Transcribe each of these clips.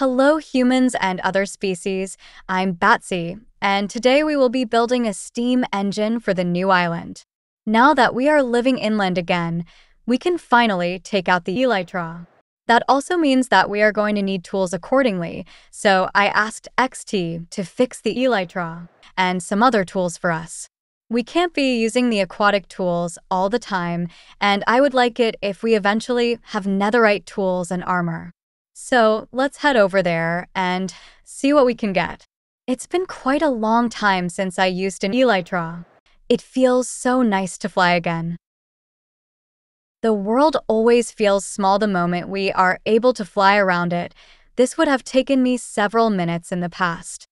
Hello, humans and other species. I'm Batsy, and today we will be building a steam engine for the new island. Now that we are living inland again, we can finally take out the elytra. That also means that we are going to need tools accordingly, so I asked XT to fix the elytra and some other tools for us. We can't be using the aquatic tools all the time, and I would like it if we eventually have netherite tools and armor. So let's head over there and see what we can get. It's been quite a long time since I used an elytra. It feels so nice to fly again. The world always feels small the moment we are able to fly around it. This would have taken me several minutes in the past.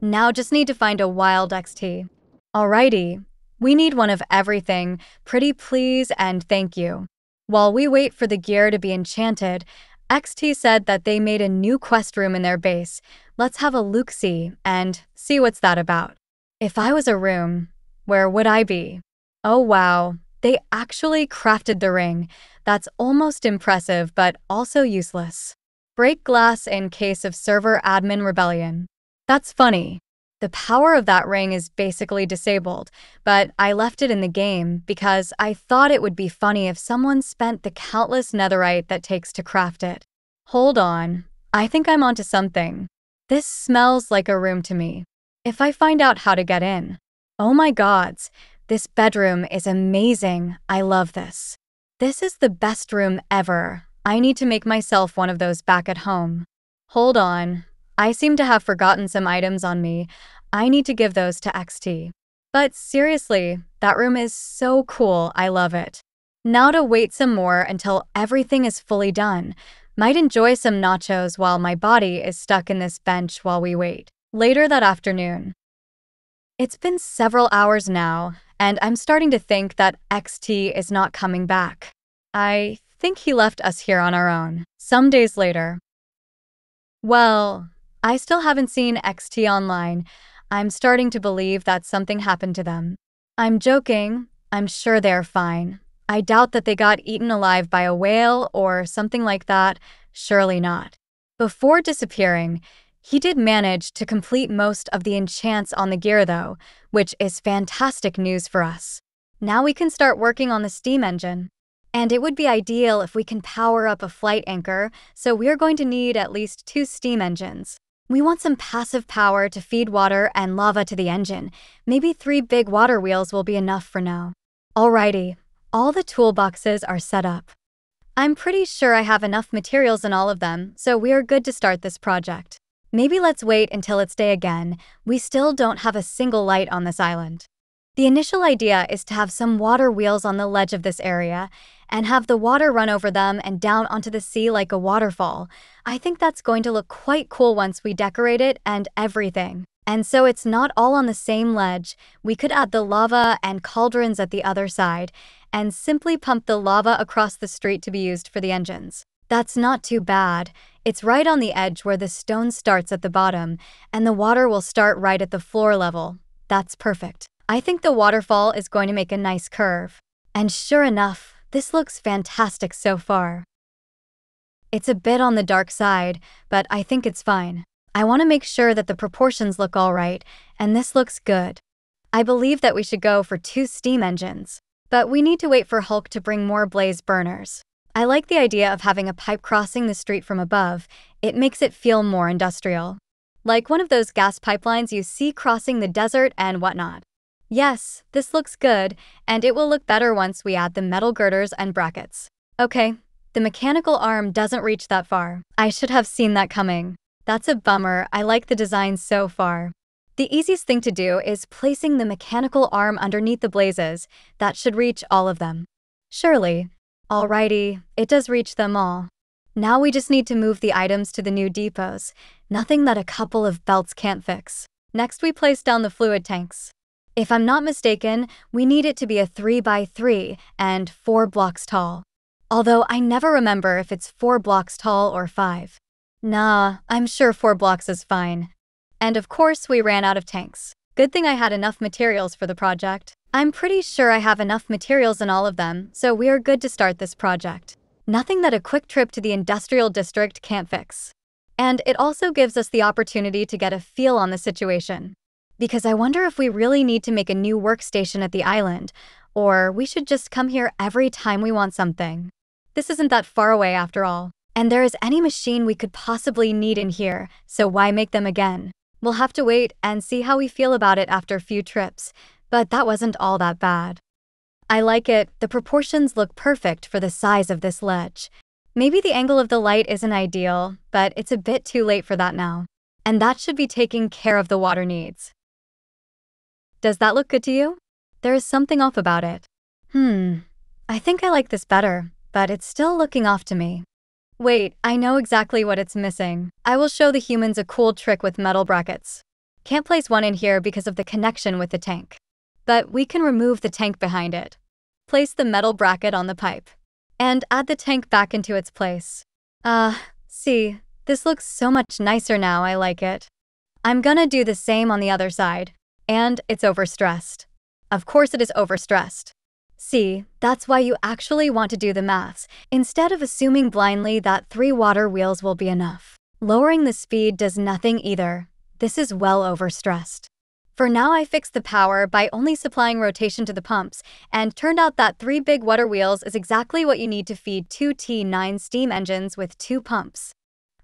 Now just need to find a wild XT. Alrighty, we need one of everything, pretty please and thank you. While we wait for the gear to be enchanted, XT said that they made a new quest room in their base. Let's have a look see and see what's that about. If I was a room, where would I be? Oh wow, they actually crafted the ring. That's almost impressive, but also useless. Break glass in case of server admin rebellion. That's funny. The power of that ring is basically disabled, but I left it in the game because I thought it would be funny if someone spent the countless netherite that takes to craft it. Hold on, I think I'm onto something. This smells like a room to me. If I find out how to get in. Oh my gods, this bedroom is amazing. I love this. This is the best room ever. I need to make myself one of those back at home. Hold on, I seem to have forgotten some items on me. I need to give those to XT. But seriously, that room is so cool. I love it. Now to wait some more until everything is fully done. Might enjoy some nachos while my body is stuck in this bench while we wait. Later that afternoon. It's been several hours now, and I'm starting to think that XT is not coming back. I think he left us here on our own. Some days later. Well, I still haven't seen XT online. I'm starting to believe that something happened to them. I'm joking. I'm sure they're fine. I doubt that they got eaten alive by a whale or something like that. Surely not. Before disappearing, he did manage to complete most of the enchants on the gear, though, which is fantastic news for us. Now we can start working on the steam engine. And it would be ideal if we can power up a flight anchor, so we're going to need at least two steam engines. We want some passive power to feed water and lava to the engine. Maybe three big water wheels will be enough for now. Alrighty, all the toolboxes are set up. I'm pretty sure I have enough materials in all of them, so we are good to start this project. Maybe let's wait until it's day again. We still don't have a single light on this island. The initial idea is to have some water wheels on the ledge of this area, and have the water run over them and down onto the sea like a waterfall. I think that's going to look quite cool once we decorate it and everything. And so it's not all on the same ledge. We could add the lava and cauldrons at the other side and simply pump the lava across the street to be used for the engines. That's not too bad. It's right on the edge where the stone starts at the bottom, and the water will start right at the floor level. That's perfect. I think the waterfall is going to make a nice curve. And sure enough, this looks fantastic so far. It's a bit on the dark side, but I think it's fine. I want to make sure that the proportions look all right, and this looks good. I believe that we should go for two steam engines, but we need to wait for Hulk to bring more blaze burners. I like the idea of having a pipe crossing the street from above. It makes it feel more industrial. Like one of those gas pipelines you see crossing the desert and whatnot. Yes, this looks good, and it will look better once we add the metal girders and brackets. Okay, the mechanical arm doesn't reach that far. I should have seen that coming. That's a bummer, I like the design so far. The easiest thing to do is placing the mechanical arm underneath the blazes. That should reach all of them. Surely. Alrighty, it does reach them all. Now we just need to move the items to the new depots. Nothing that a couple of belts can't fix. Next we place down the fluid tanks. If I'm not mistaken, we need it to be a 3 by 3 and 4 blocks tall. Although I never remember if it's 4 blocks tall or 5. Nah, I'm sure 4 blocks is fine. And of course, we ran out of tanks. Good thing I had enough materials for the project. I'm pretty sure I have enough materials in all of them, so we are good to start this project. Nothing that a quick trip to the industrial district can't fix. And it also gives us the opportunity to get a feel on the situation. Because I wonder if we really need to make a new workstation at the island, or we should just come here every time we want something. This isn't that far away after all. And there is any machine we could possibly need in here, so why make them again? We'll have to wait and see how we feel about it after a few trips, but that wasn't all that bad. I like it, the proportions look perfect for the size of this ledge. Maybe the angle of the light isn't ideal, but it's a bit too late for that now. And that should be taking care of the water needs. Does that look good to you? There is something off about it. Hmm, I think I like this better, but it's still looking off to me. Wait, I know exactly what it's missing. I will show the humans a cool trick with metal brackets. Can't place one in here because of the connection with the tank. But we can remove the tank behind it. Place the metal bracket on the pipe. And add the tank back into its place. Ah, uh, see, this looks so much nicer now, I like it. I'm gonna do the same on the other side. And it's overstressed. Of course it is overstressed. See, that's why you actually want to do the maths, instead of assuming blindly that three water wheels will be enough. Lowering the speed does nothing either. This is well overstressed. For now, I fixed the power by only supplying rotation to the pumps, and turned out that three big water wheels is exactly what you need to feed two T9 steam engines with two pumps.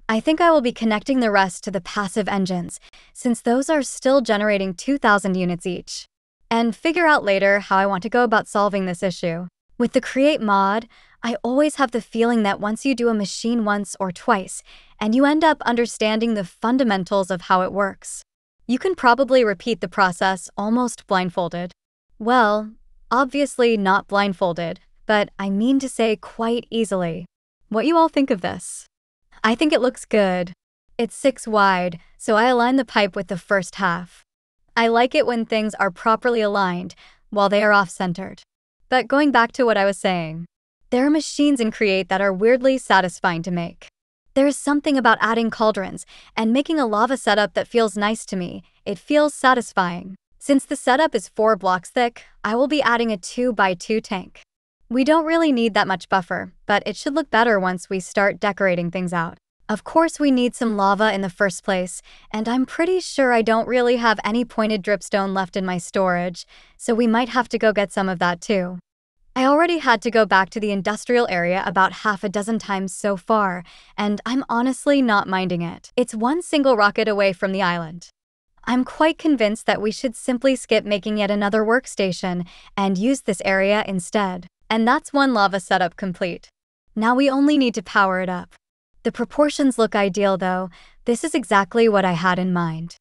I think I will be connecting the rest to the passive engines, since those are still generating 2,000 units each and figure out later how I want to go about solving this issue. With the Create mod, I always have the feeling that once you do a machine once or twice, and you end up understanding the fundamentals of how it works, you can probably repeat the process almost blindfolded. Well, obviously not blindfolded, but I mean to say quite easily. What you all think of this? I think it looks good. It's six wide, so I align the pipe with the first half. I like it when things are properly aligned while they are off centered. But going back to what I was saying, there are machines in Create that are weirdly satisfying to make. There is something about adding cauldrons and making a lava setup that feels nice to me. It feels satisfying. Since the setup is four blocks thick, I will be adding a 2 by 2 tank. We don't really need that much buffer, but it should look better once we start decorating things out. Of course, we need some lava in the first place, and I'm pretty sure I don't really have any pointed dripstone left in my storage, so we might have to go get some of that too. I already had to go back to the industrial area about half a dozen times so far, and I'm honestly not minding it. It's one single rocket away from the island. I'm quite convinced that we should simply skip making yet another workstation and use this area instead. And that's one lava setup complete. Now we only need to power it up. The proportions look ideal though. This is exactly what I had in mind.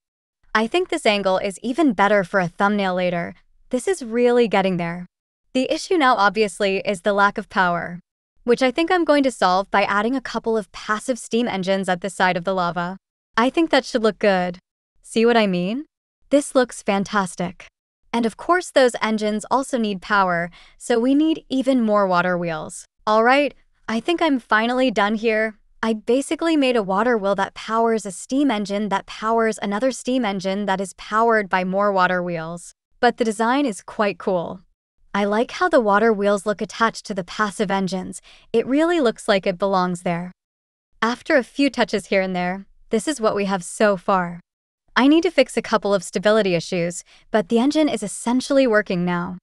I think this angle is even better for a thumbnail later. This is really getting there. The issue now obviously is the lack of power, which I think I'm going to solve by adding a couple of passive steam engines at the side of the lava. I think that should look good. See what I mean? This looks fantastic. And of course those engines also need power, so we need even more water wheels. Alright, I think I'm finally done here. I basically made a water wheel that powers a steam engine that powers another steam engine that is powered by more water wheels. But the design is quite cool. I like how the water wheels look attached to the passive engines. It really looks like it belongs there. After a few touches here and there, this is what we have so far. I need to fix a couple of stability issues, but the engine is essentially working now.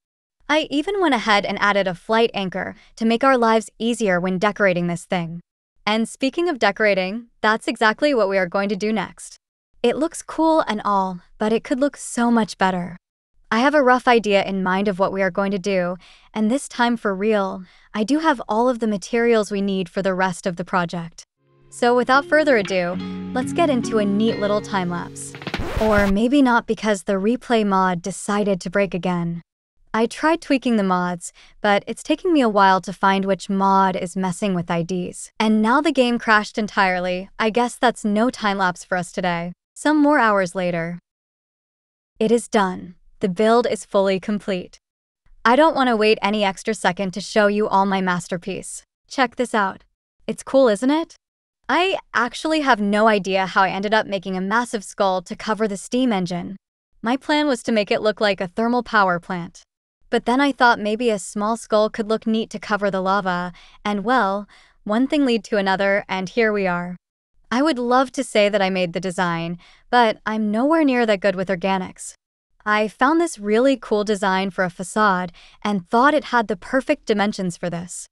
I even went ahead and added a flight anchor to make our lives easier when decorating this thing. And speaking of decorating, that's exactly what we are going to do next. It looks cool and all, but it could look so much better. I have a rough idea in mind of what we are going to do, and this time for real, I do have all of the materials we need for the rest of the project. So without further ado, let's get into a neat little time lapse. Or maybe not because the replay mod decided to break again. I tried tweaking the mods, but it's taking me a while to find which mod is messing with IDs. And now the game crashed entirely. I guess that's no time lapse for us today. Some more hours later. It is done. The build is fully complete. I don't want to wait any extra second to show you all my masterpiece. Check this out. It's cool, isn't it? I actually have no idea how I ended up making a massive skull to cover the steam engine. My plan was to make it look like a thermal power plant. But then I thought maybe a small skull could look neat to cover the lava, and well, one thing lead to another, and here we are. I would love to say that I made the design, but I'm nowhere near that good with organics. I found this really cool design for a facade and thought it had the perfect dimensions for this.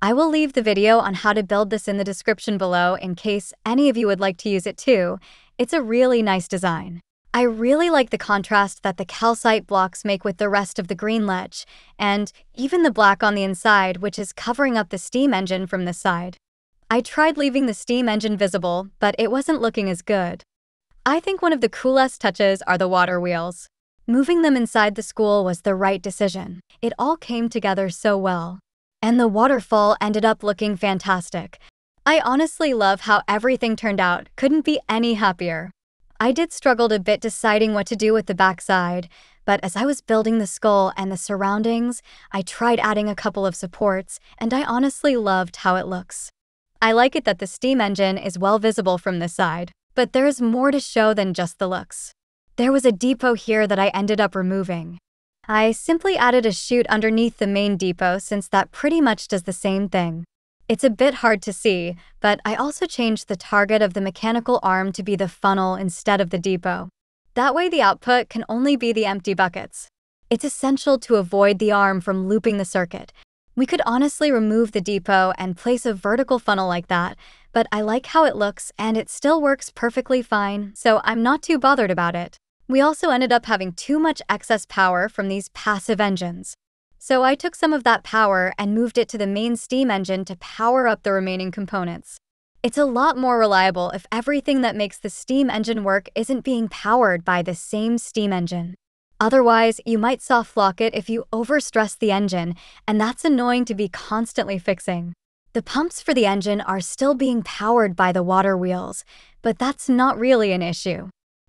I will leave the video on how to build this in the description below in case any of you would like to use it too. It's a really nice design. I really like the contrast that the calcite blocks make with the rest of the green ledge, and even the black on the inside, which is covering up the steam engine from this side. I tried leaving the steam engine visible, but it wasn't looking as good. I think one of the coolest touches are the water wheels. Moving them inside the school was the right decision. It all came together so well. And the waterfall ended up looking fantastic. I honestly love how everything turned out, couldn't be any happier. I did struggle a bit deciding what to do with the backside, but as I was building the skull and the surroundings, I tried adding a couple of supports, and I honestly loved how it looks. I like it that the steam engine is well visible from this side, but there is more to show than just the looks. There was a depot here that I ended up removing. I simply added a chute underneath the main depot since that pretty much does the same thing. It's a bit hard to see, but I also changed the target of the mechanical arm to be the funnel instead of the depot. That way the output can only be the empty buckets. It's essential to avoid the arm from looping the circuit. We could honestly remove the depot and place a vertical funnel like that, but I like how it looks and it still works perfectly fine, so I'm not too bothered about it. We also ended up having too much excess power from these passive engines. So I took some of that power and moved it to the main steam engine to power up the remaining components. It's a lot more reliable if everything that makes the steam engine work isn't being powered by the same steam engine. Otherwise, you might soft lock it if you overstress the engine, and that's annoying to be constantly fixing. The pumps for the engine are still being powered by the water wheels, but that's not really an issue.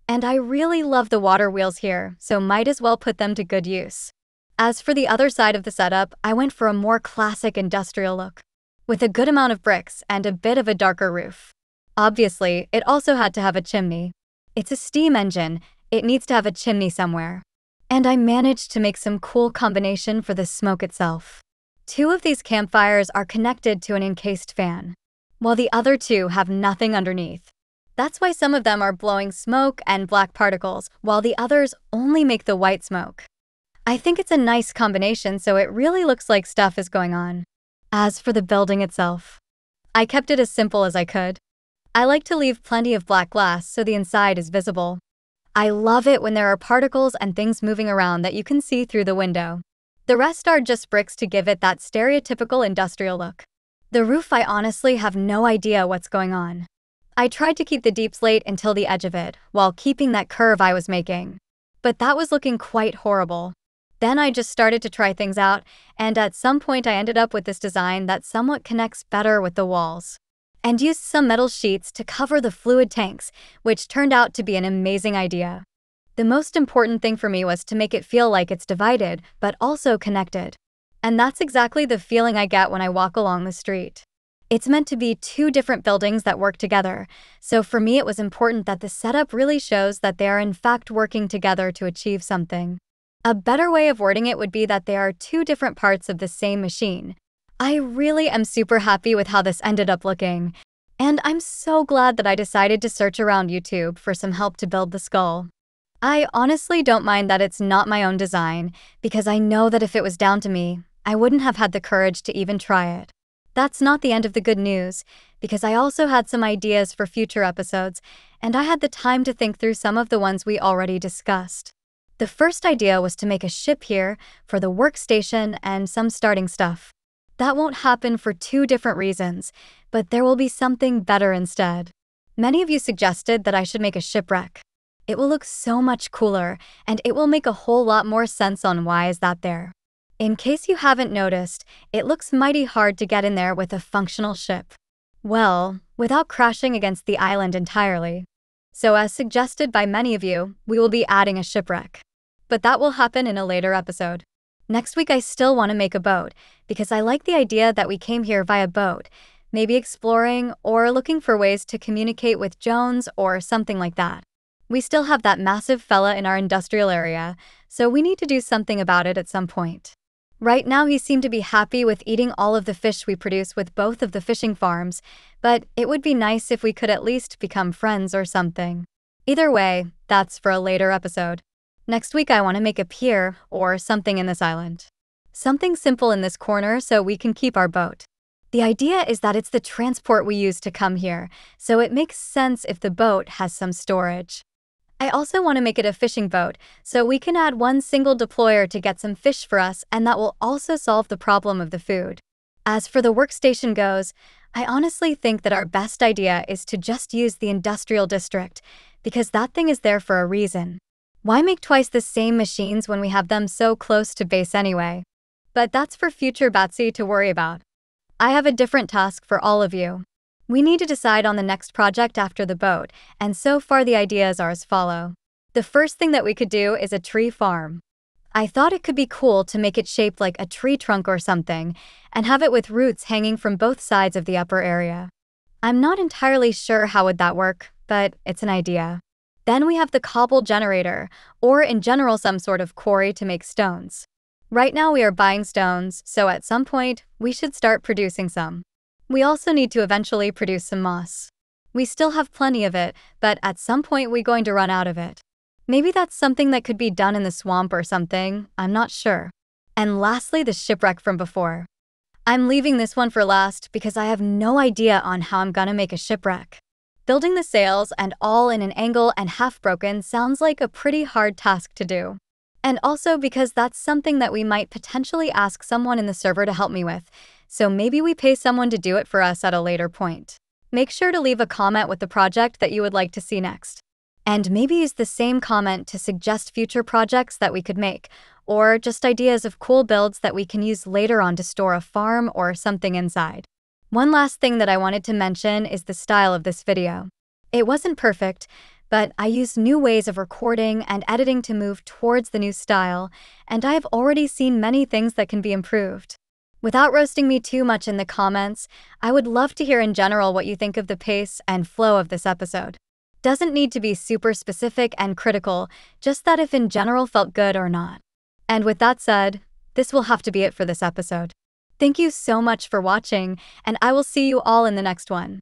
And I really love the water wheels here, so might as well put them to good use. As for the other side of the setup, I went for a more classic industrial look, with a good amount of bricks and a bit of a darker roof. Obviously, it also had to have a chimney. It's a steam engine, it needs to have a chimney somewhere. And I managed to make some cool combination for the smoke itself. Two of these campfires are connected to an encased fan, while the other two have nothing underneath. That's why some of them are blowing smoke and black particles, while the others only make the white smoke. I think it's a nice combination, so it really looks like stuff is going on. As for the building itself, I kept it as simple as I could. I like to leave plenty of black glass so the inside is visible. I love it when there are particles and things moving around that you can see through the window. The rest are just bricks to give it that stereotypical industrial look. The roof, I honestly have no idea what's going on. I tried to keep the deep slate until the edge of it, while keeping that curve I was making. But that was looking quite horrible. Then I just started to try things out, and at some point I ended up with this design that somewhat connects better with the walls. And used some metal sheets to cover the fluid tanks, which turned out to be an amazing idea. The most important thing for me was to make it feel like it's divided, but also connected. And that's exactly the feeling I get when I walk along the street. It's meant to be two different buildings that work together, so for me it was important that the setup really shows that they are in fact working together to achieve something. A better way of wording it would be that they are two different parts of the same machine. I really am super happy with how this ended up looking, and I'm so glad that I decided to search around YouTube for some help to build the skull. I honestly don't mind that it's not my own design, because I know that if it was down to me, I wouldn't have had the courage to even try it. That's not the end of the good news, because I also had some ideas for future episodes, and I had the time to think through some of the ones we already discussed. The first idea was to make a ship here for the workstation and some starting stuff. That won't happen for two different reasons, but there will be something better instead. Many of you suggested that I should make a shipwreck. It will look so much cooler, and it will make a whole lot more sense on why is that there. In case you haven't noticed, it looks mighty hard to get in there with a functional ship. Well, without crashing against the island entirely. So, as suggested by many of you, we will be adding a shipwreck. But that will happen in a later episode. Next week, I still want to make a boat because I like the idea that we came here via boat, maybe exploring or looking for ways to communicate with Jones or something like that. We still have that massive fella in our industrial area, so we need to do something about it at some point. Right now, he seemed to be happy with eating all of the fish we produce with both of the fishing farms, but it would be nice if we could at least become friends or something. Either way, that's for a later episode. Next week, I want to make a pier or something in this island. Something simple in this corner so we can keep our boat. The idea is that it's the transport we use to come here, so it makes sense if the boat has some storage. I also want to make it a fishing boat, so we can add one single deployer to get some fish for us, and that will also solve the problem of the food. As for the workstation goes, I honestly think that our best idea is to just use the industrial district, because that thing is there for a reason. Why make twice the same machines when we have them so close to base anyway? But that's for future Batsy to worry about. I have a different task for all of you. We need to decide on the next project after the boat, and so far the ideas are as follow. The first thing that we could do is a tree farm. I thought it could be cool to make it shaped like a tree trunk or something, and have it with roots hanging from both sides of the upper area. I'm not entirely sure how would that work, but it's an idea. Then we have the cobble generator, or in general some sort of quarry to make stones. Right now we are buying stones, so at some point, we should start producing some. We also need to eventually produce some moss. We still have plenty of it, but at some point we're going to run out of it. Maybe that's something that could be done in the swamp or something, I'm not sure. And lastly, the shipwreck from before. I'm leaving this one for last because I have no idea on how I'm gonna make a shipwreck. Building the sails and all in an angle and half broken sounds like a pretty hard task to do. And also because that's something that we might potentially ask someone in the server to help me with, so maybe we pay someone to do it for us at a later point. Make sure to leave a comment with the project that you would like to see next. And maybe use the same comment to suggest future projects that we could make, or just ideas of cool builds that we can use later on to store a farm or something inside. One last thing that I wanted to mention is the style of this video. It wasn't perfect, but I used new ways of recording and editing to move towards the new style, and I have already seen many things that can be improved. Without roasting me too much in the comments, I would love to hear in general what you think of the pace and flow of this episode. Doesn't need to be super specific and critical, just that if in general felt good or not. And with that said, this will have to be it for this episode. Thank you so much for watching, and I will see you all in the next one.